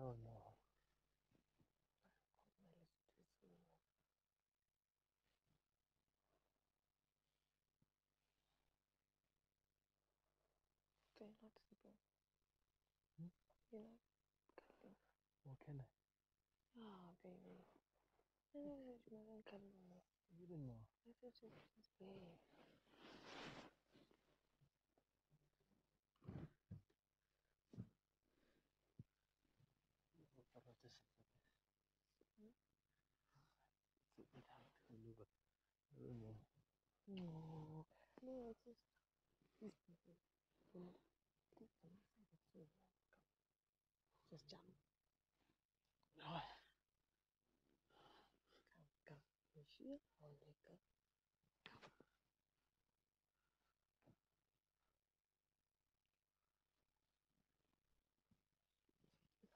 Oh no. Okay, not sleeping. Hmm? You're not cuddling. What can I? Oh, baby. I know that you're not cuddling. You didn't know. I thought you were just babe. 恶魔。哦，没有就是，嗯嗯嗯，这怎么这个罪呢？就这样。哎，刚刚不需要那个。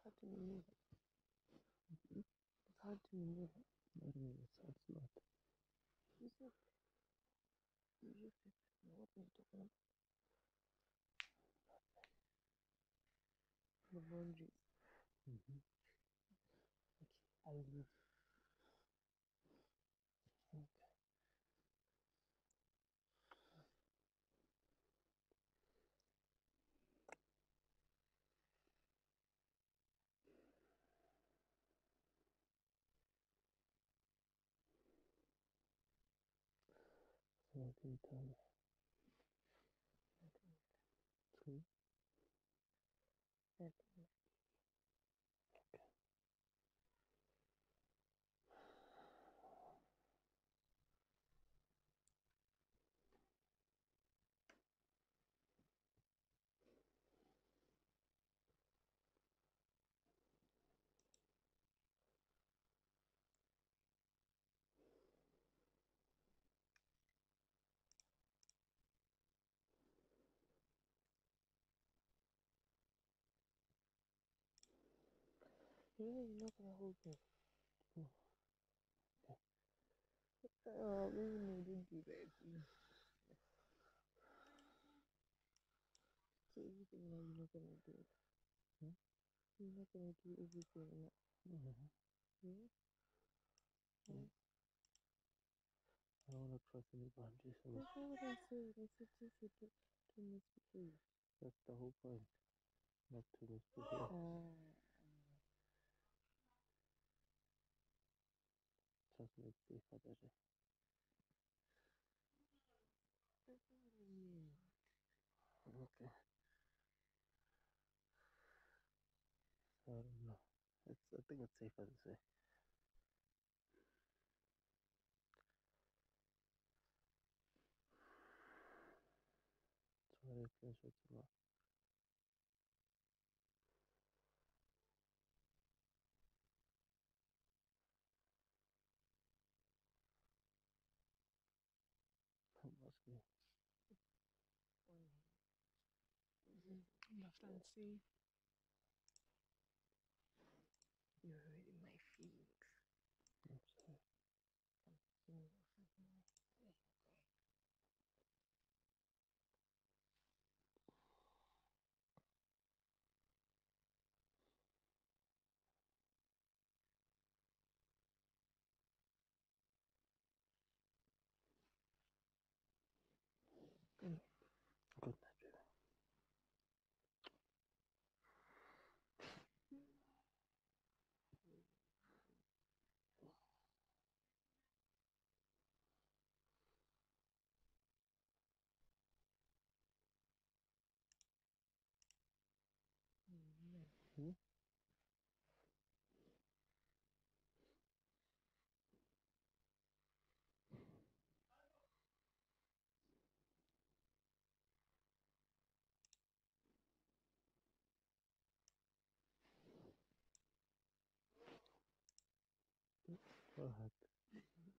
Hard to remove it. It's hard to remove it. Not really, it's hard to not. The boundaries. Mm-hmm. Okay, I'll leave. So what you're not gonna hold me. Oh, Oh, maybe no, don't do that. So everything now you're not gonna do. Hmm? You're not gonna do everything. Mm-hmm. Yeah? Mm. I don't want to cross any boundaries. That's not what I said. I said just bit to misbehave. that's the whole point. Not to misbehave. Ah. Just make safer that way. That's not what I mean. Okay. I don't know. It's, I think it's safer this way. So what My fancy. You're Mm, Hmm? Go ahead. Mhm.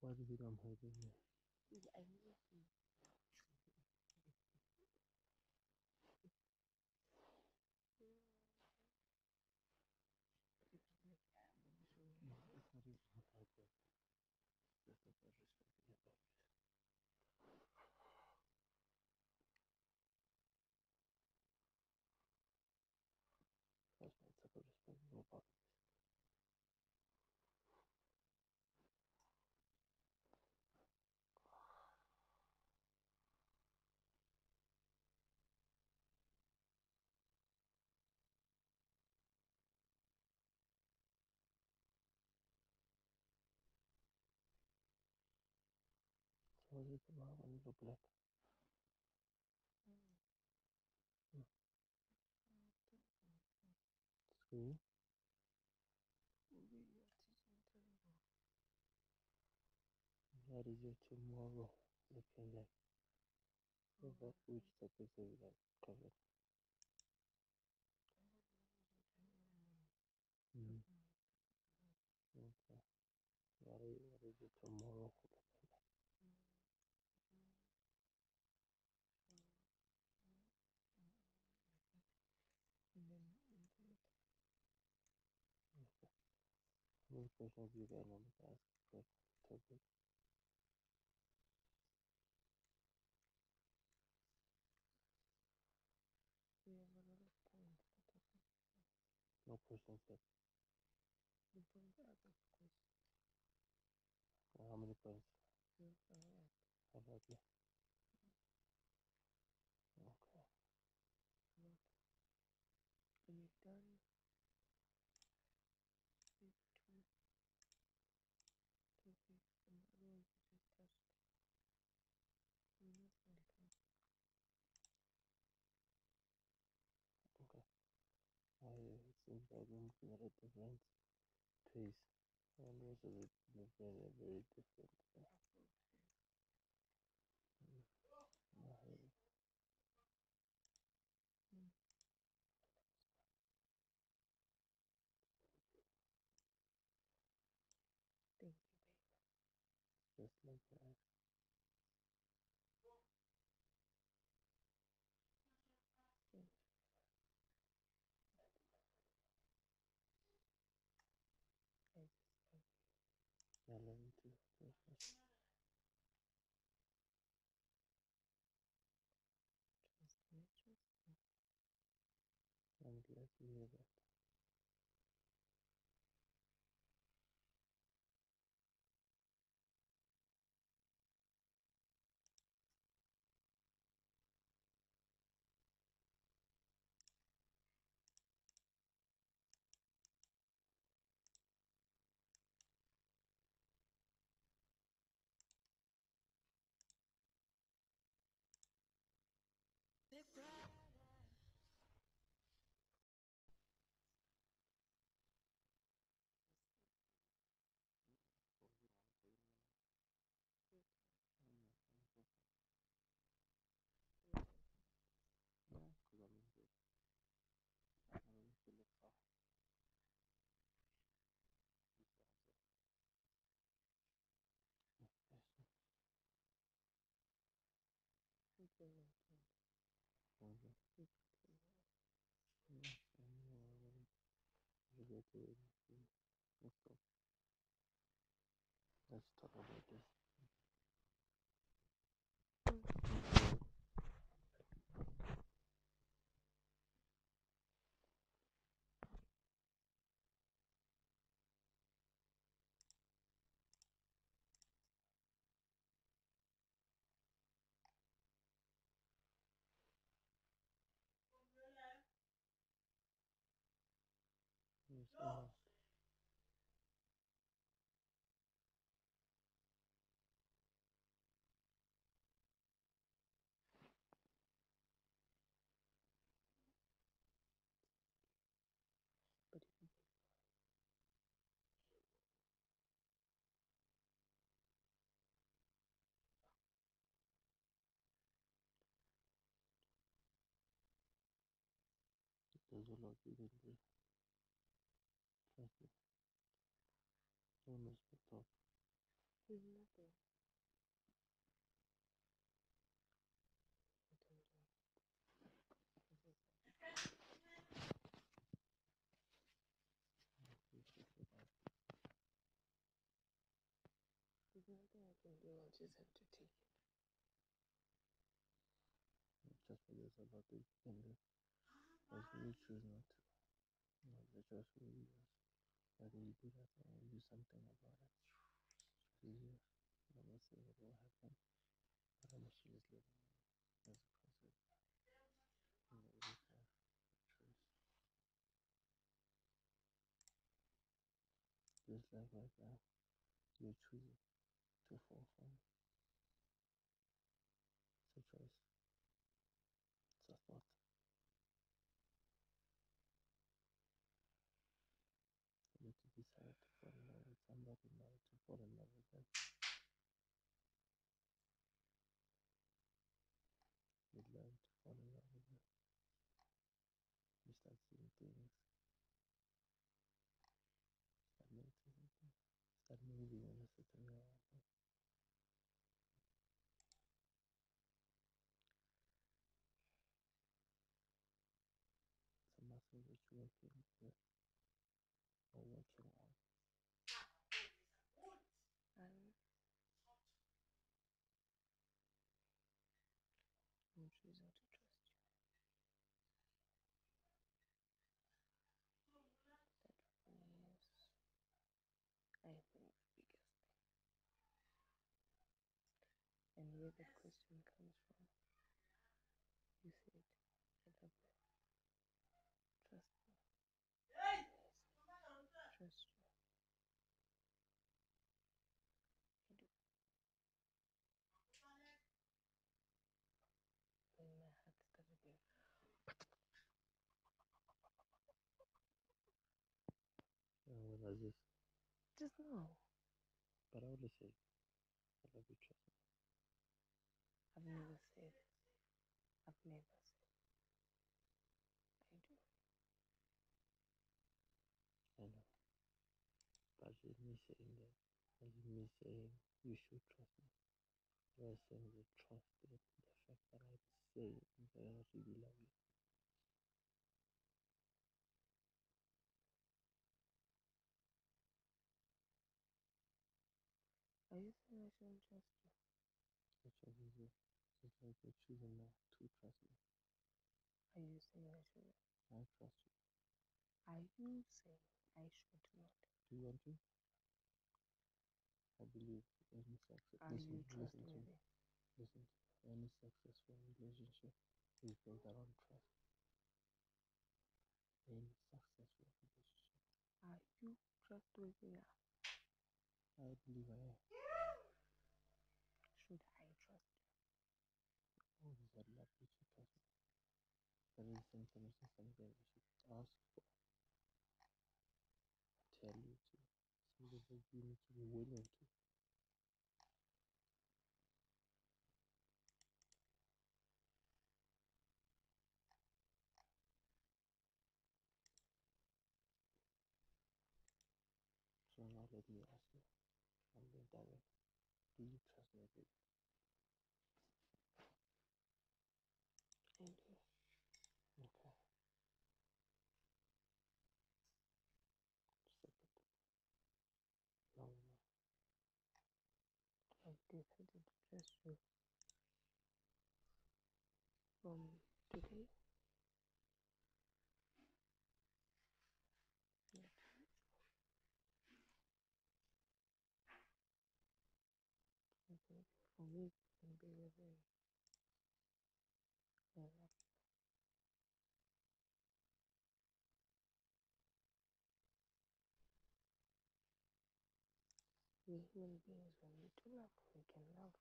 Why do you think I'm hurting you? Please, I need you. No, it's not even about that. It's just about respecting your boundaries. type of respect no part of this. So was it tomorrow when you look black? Mm. See? We are teaching tomorrow. What is your tomorrow looking like? So what which topics have you like covered? Mm. Okay. What is, what is your tomorrow looking like? And then into it. Okay. How many questions do you guys want me to ask per topic? We have another point. for topic. No questions yet. The question. Uh, how many points? Yes, all right. How about you? Okay. And you've done these two topics and the other ones you just touched. You're not very close. Okay. I it seems like we're moving at different pace. And of the, are very different. So, I hear you. Mm. Thank you, babe. Just like that. Thank you. I just love you. I love you too. Precious. Trust me, trust me. I'm glad to hear that. Yeah, because I'm in good. I don't feel it far. You can say. Yes. Thank you, Lord. Okay. Thank you, Lord. Yes, I know already. You go to it. Mm. Let's talk about this. Uh, you there's a lot you. Don't respect talk. there's nothing. You. There's nothing I can do. I'll just have to take it. Just for there's a lot that you can do. But you choose not to. No, the choice will be you do that or do something about it. Yours. I'm not saying it will happen, but I'm just living as a concept. Know, you have a choice. Just like right now, you're choosing to fall. It's a choice. It's a thought. You need to decide to fall in somebody, to fall in love with. You learn to fall in love with them. Start seeing things, start noticing things, start moving in a certain way. It's a or on. And I'm choosing to trust you. That for me is, I think, the biggest thing. And where that question comes from, you said, I love you. Trust me. Trust you. I do. And my heart started beating. And when was this? Just now. But I only say, I love you, trust me. I've never said. I've never said. I do. I know. But it's me saying that. It's me saying you should trust me. Saying is trust in the fact that I say that I really love you. Are you saying I shouldn't trust you? Choice is yours. It's like you're choosing not to trust me. Are you saying I shouldn't? I trust you. Are you saying I should not? Do you want to? I believe any success. Are listen, you listen trustworthy? Listen. Any successful relationship is built around trust. Any successful relationship. Are you trustworthy now? I believe I am. Should I trust you? Always I'd love you to trust me. Ask for. Tell you to. Something that you need to be willing to. So now let me ask you. I'm being direct. Do you trust me, baby? I do. Okay. Second. Long enough. I've decided um, to trust you from today. I think for me it's gonna be I love we human beings when we do love we can love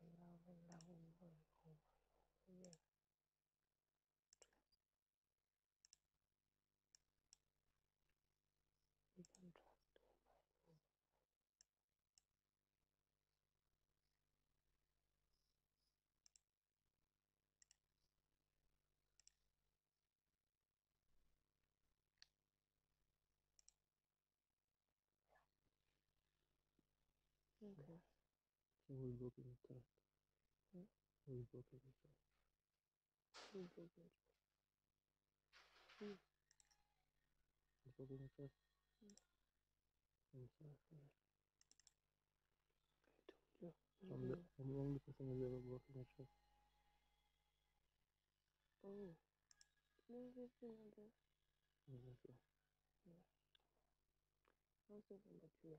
love and love and love and love over and over and over again. We can trust over and over. Okay. So we broke in trust. Hmm? We broke in trust. We broke it. We broke in trust. Mm. I'm sorry for that. I told you. I'm the, Mhm. I'm the only person who's ever in. Oh, No, we've been on this. Is that so? Also, when the tree